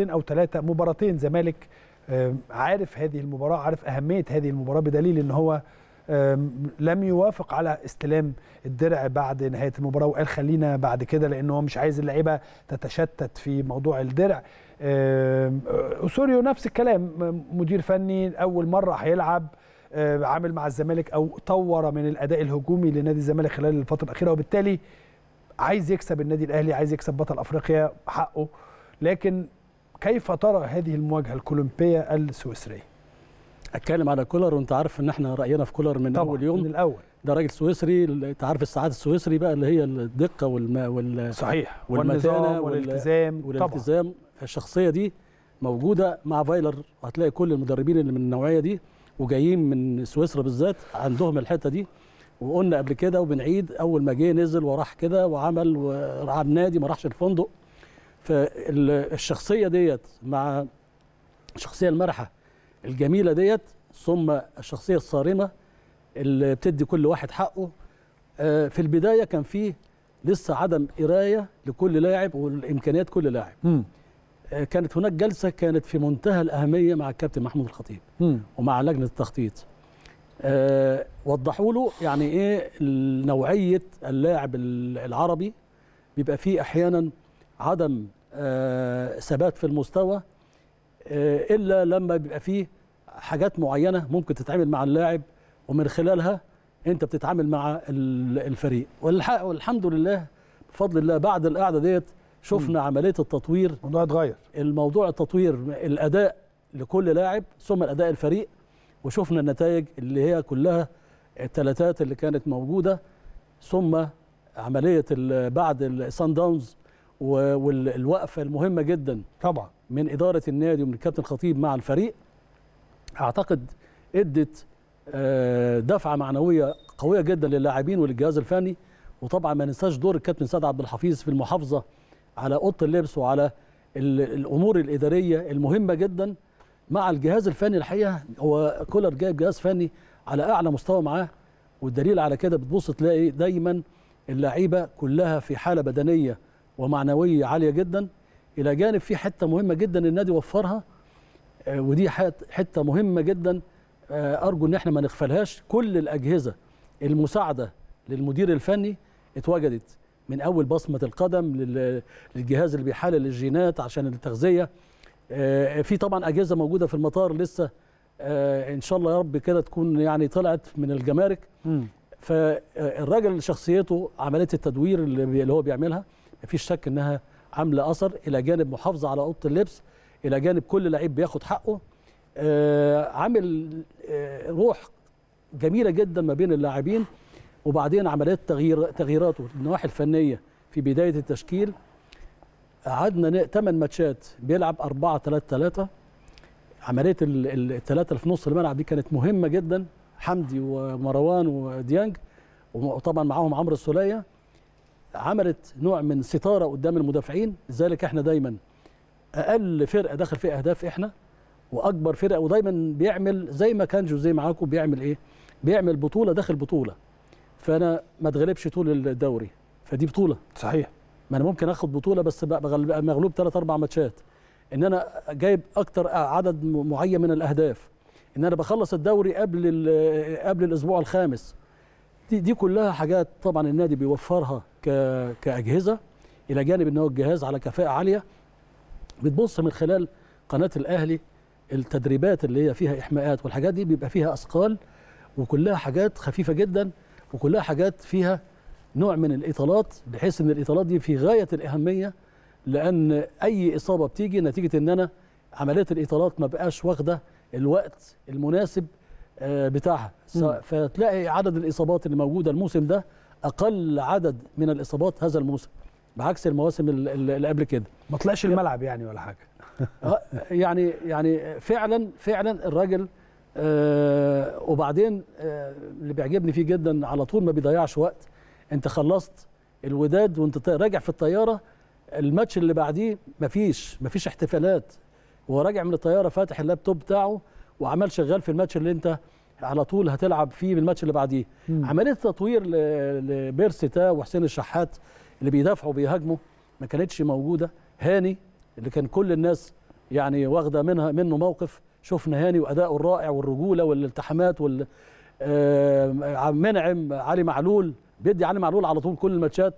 ماتشين أو ثلاثة مباراتين زمالك عارف هذه المباراة عارف أهمية هذه المباراة بدليل إن هو لم يوافق على استلام الدرع بعد نهاية المباراة وقال خلينا بعد كده لأن هو مش عايز اللعيبة تتشتت في موضوع الدرع. اسوريو نفس الكلام مدير فني أول مرة هيلعب عامل مع الزمالك أو طور من الأداء الهجومي لنادي الزمالك خلال الفترة الأخيرة وبالتالي عايز يكسب النادي الأهلي عايز يكسب بطل أفريقيا حقه. لكن كيف ترى هذه المواجهة الكولومبية السويسرية؟ أتكلم على كولر وأنت عارف إن إحنا رأينا في كولر من طبعا أول من يوم الأول. ده راجل سويسري انت عارف الساعات السويسري بقى اللي هي الدقة والما وال صحيح. والمتانة والنظام وال- والالتزام طبعا. والالتزام. الشخصية دي موجودة مع فايلر وهتلاقي كل المدربين اللي من النوعية دي وجايين من سويسرا بالذات عندهم الحتة دي. وقلنا قبل كده وبنعيد أول ما جه نزل وراح كده وعمل وراح النادي ما راحش الفندق. فالشخصية ديت مع الشخصيه المرحة الجميلة ديت ثم الشخصية الصارمة اللي بتدي كل واحد حقه آه، في البداية كان فيه لسه عدم قرايه لكل لاعب والإمكانيات كل لاعب مم. آه، كانت هناك جلسة كانت في منتهى الأهمية مع الكابتن محمود الخطيب مم. ومع لجنة التخطيط آه، وضحوا له يعني إيه نوعية اللاعب ال- العربي بيبقى فيه أحيانا عدم آه، ثبات في المستوى آه، إلا لما بيبقى فيه حاجات معينة ممكن تتعامل مع اللاعب ومن خلالها أنت بتتعامل مع ال- الفريق. والح- والحمد لله بفضل الله بعد القعدة ديت شفنا عملية التطوير. الموضوع اتغير. الموضوع التطوير الأداء لكل لاعب ثم الأداء الفريق وشفنا النتائج اللي هي كلها الثلاثات اللي كانت موجودة ثم عملية بعد السان داونز والوقفة المهمة جدا طبعا. من إدارة النادي ومن الكابتن خطيب مع الفريق. أعتقد إدت آه، دفعة معنوية قوية جدا للاعبين وللجهاز الفني. وطبعا ما ننساش دور الكابتن سيد عبد الحفيظ في المحافظة على أوضة اللبس وعلى ال- الأمور الإدارية المهمة جدا مع الجهاز الفني. الحقيقة هو كولر جايب جهاز فني على أعلى مستوى معاه والدليل على كده بتبص تلاقي دايما اللعيبة كلها في حالة بدنية ومعنوية عالية جدا. إلى جانب في حتة مهمة جدا النادي وفرها. آه، ودي حت- حتة مهمة جدا. آه، أرجو إن إحنا ما نغفلهاش. كل الأجهزة المساعدة للمدير الفني اتوجدت من أول بصمة القدم لل- للجهاز اللي بيحلل الجينات عشان التغذية. آه، في طبعا أجهزة موجودة في المطار لسه. إن شاء الله يا رب كده تكون يعني طلعت من الجمارك. فالراجل شخصيته عملية التدوير اللي هو بيعملها. مفيش شك إنها عاملة أثر إلى جانب محافظة على أوضة اللبس إلى جانب كل لعيب بياخد حقه. آه، عامل آه، روح جميلة جدا ما بين اللاعبين. وبعدين عمليات تغيير تغييراته النواحي الفنية في بداية التشكيل. قعدنا 8 ماتشات بيلعب 4 3 3 عملية الثلاثه اللي في نص الملعب دي كانت مهمة جدا. حمدي ومروان وديانج. وطبعا معاهم عمرو السولية. عملت نوع من ستارة قدام المدافعين لذلك إحنا دايما أقل فرقة دخل فيها أهداف إحنا وأكبر فرقة ودايما بيعمل زي ما كان جوزيه معاكم بيعمل إيه؟ بيعمل بطولة داخل بطولة. فأنا ما اتغلبش طول الدوري. فدي بطولة. صحيح. ما أنا ممكن آخد بطولة بس مغلوب ثلاث أربع ماتشات. إن أنا جايب أكتر عدد معين من الأهداف. إن أنا بخلص الدوري قبل قبل الأسبوع الخامس. دي دي كلها حاجات طبعا النادي بيوفرها كأجهزة إلى جانب إن هو الجهاز على كفاءة عالية. بتبص من خلال قناة الأهلي التدريبات اللي هي فيها إحماءات والحاجات دي بيبقى فيها أثقال وكلها حاجات خفيفة جدا وكلها حاجات فيها نوع من الإطالات بحيث إن الإطالات دي في غاية الأهمية لأن أي إصابة بتيجي نتيجة إن أنا عملية الإطالات ما بقاش واخدة الوقت المناسب بتاعها. سواء- فتلاقي عدد الإصابات اللي موجودة الموسم ده أقل عدد من الإصابات هذا الموسم بعكس المواسم ال- ال- اللي قبل كده. ما طلعش الملعب يعني ولا حاجة. آه، يعني يعني فعلا فعلا الراجل آه وبعدين آه اللي بيعجبني فيه جدا على طول ما بيضيعش وقت. أنت خلصت الوداد وأنت راجع في الطيارة الماتش اللي بعديه مفيش مفيش احتفالات. هو راجع من الطيارة فاتح اللابتوب بتاعه وعمال شغال في الماتش اللي انت على طول هتلعب فيه بالماتش اللي بعديه. عملية تطوير ل- لبيرسي تا وحسين الشحات اللي بيدافعوا وبيهاجموا ما كانتش موجودة. هاني اللي كان كل الناس يعني واخدة منها منه موقف. شفنا هاني وأداؤه الرائع والرجولة والالتحامات وال آه، منعم علي معلول بيدي علي معلول على طول كل الماتشات.